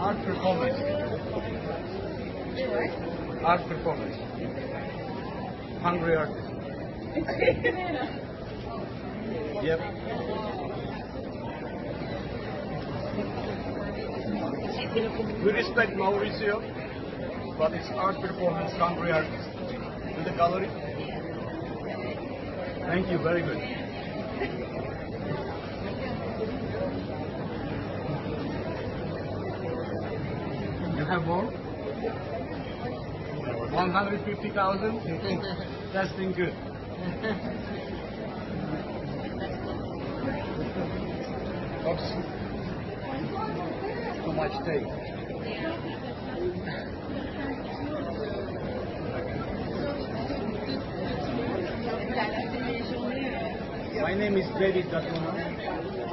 Art performance. Art performance. Hungry artist. Yep. We respect Maurizio, but it's art performance, hungry artist. In the gallery. Thank you, very good. You have more? 150,000? That's been good. Oops. Too much take. My name is David Datuna.